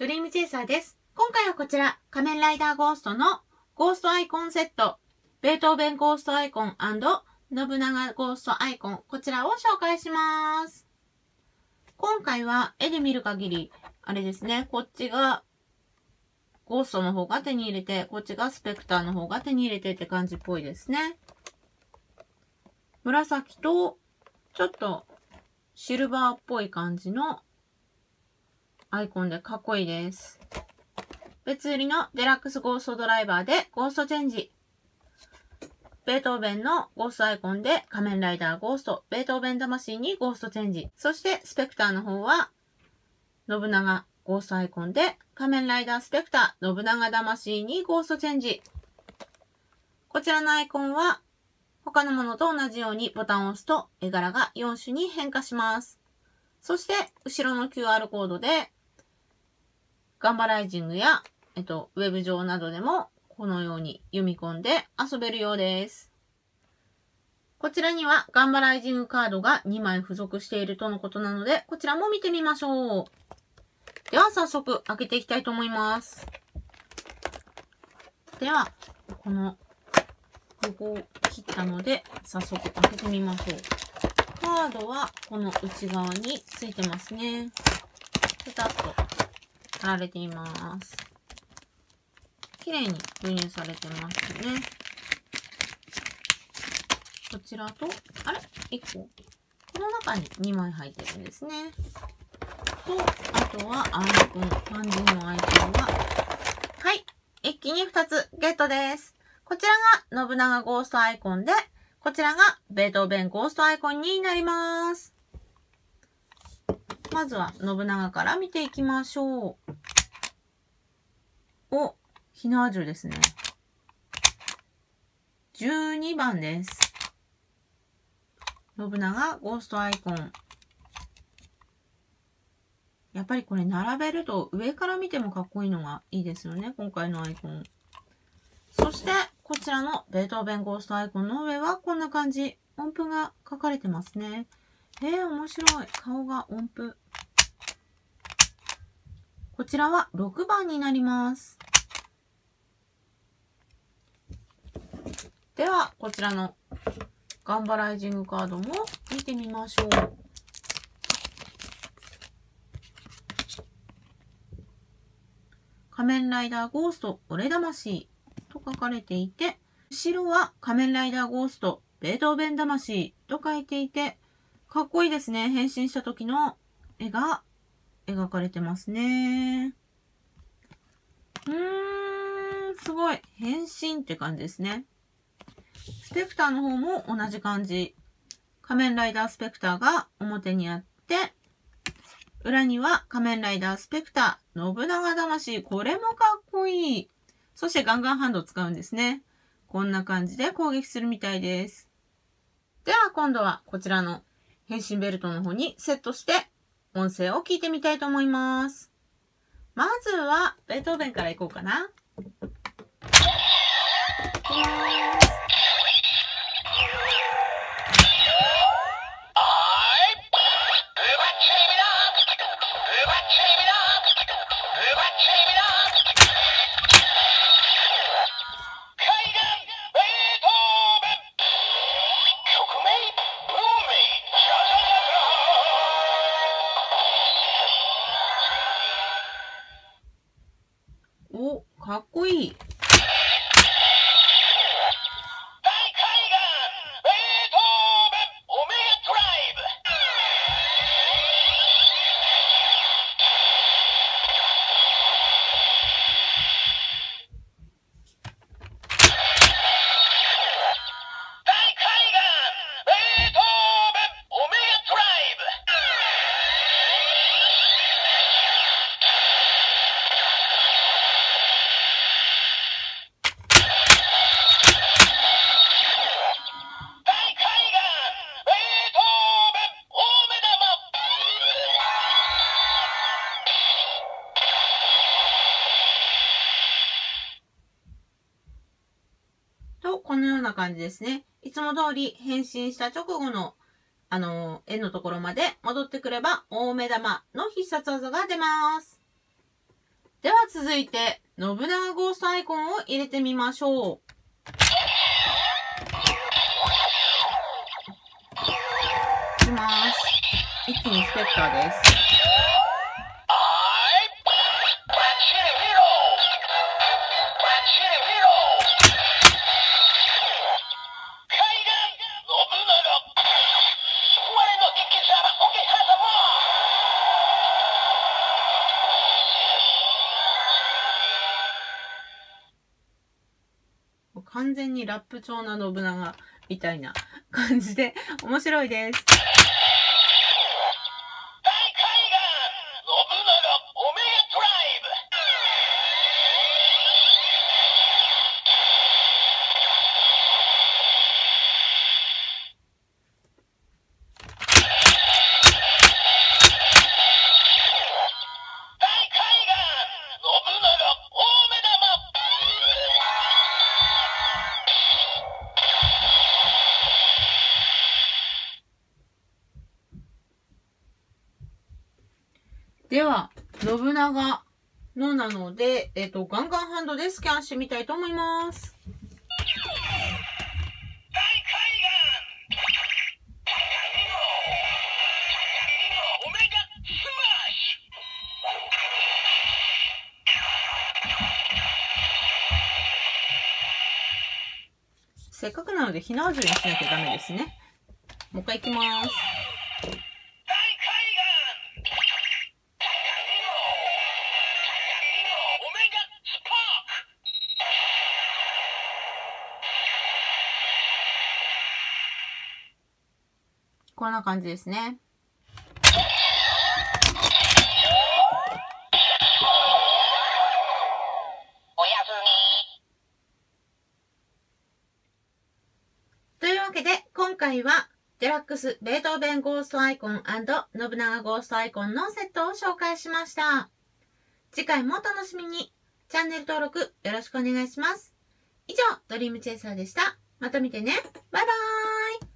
ドリームチェイサーです。今回はこちら、仮面ライダーゴーストのゴーストアイコンセット、ベートーベンゴーストアイコン信長ゴーストアイコン、こちらを紹介します。今回は絵で見る限り、あれですね、こっちがゴーストの方が手に入れて、こっちがスペクターの方が手に入れてって感じっぽいですね。紫と、ちょっとシルバーっぽい感じのアイコンでかっこいいです。別売りのデラックスゴーストドライバーでゴーストチェンジ。ベートーベンのゴーストアイコンで仮面ライダーゴースト、ベートーベン魂にゴーストチェンジ。そしてスペクターの方は信長ゴーストアイコンで仮面ライダースペクター、信長魂にゴーストチェンジ。こちらのアイコンは他のものと同じようにボタンを押すと絵柄が4種に変化します。そして後ろの QR コードでガンバライジングや、えっと、ウェブ上などでもこのように読み込んで遊べるようです。こちらにはガンバライジングカードが2枚付属しているとのことなので、こちらも見てみましょう。では早速開けていきたいと思います。では、このロゴを切ったので、早速開けてみましょう。カードはこの内側についてますね。ペタッと貼られています。綺麗に封入されてますね。こちらと、あれ ?1 個。この中に2枚入ってるんですね。と、あとはアイコン、肝心のアイコンが、はい。一気に2つゲットです。こちらが信長ゴーストアイコンで、こちらがベートーベンゴーストアイコンになります。まずは信長から見ていきましょう。お、ひなわ銃ですね。12番です。信長ゴーストアイコン。やっぱりこれ並べると上から見てもかっこいいのがいいですよね。今回のアイコン。そして、こちらのベートーベンゴーストアイコンの上はこんな感じ。音符が書かれてますね。えー、面白い。顔が音符。こちらは6番になります。では、こちらのガンバライジングカードも見てみましょう。仮面ライダーゴースト俺魂と書かれていて、後ろは仮面ライダーゴーストベートーベン魂と書いていて、かっこいいですね。変身した時の絵が描かれてますね。うーん、すごい。変身って感じですね。スペクターの方も同じ感じ。仮面ライダースペクターが表にあって、裏には仮面ライダースペクター、信長魂。これもかっこいい。そしてガンガンハンドを使うんですね。こんな感じで攻撃するみたいです。では今度はこちらの変身ベルトの方にセットして音声を聞いてみたいと思います。まずはベートーベンからいこうかな。かっこいい。感じですね。いつも通り変身した直後の、あの絵のところまで戻ってくれば、大目玉の必殺技が出ます。では続いて、信長ゴーストアイコンを入れてみましょう。いきます。一気にスペクターです。完全にラップ調な信長みたいな感じで面白いです。では、信長のなので、えっ、と、ガンガンハンドでスキャンしてみたいと思います。せっかくなので火縄銃にしなきゃダメですね。もう一回いきます。こんな感じですね。というわけで、今回は、デラックス、ベートーベンゴーストアイコン信長ゴーストアイコンのセットを紹介しました。次回もお楽しみに。チャンネル登録よろしくお願いします。以上、ドリームチェイサーでした。また見てね。バイバーイ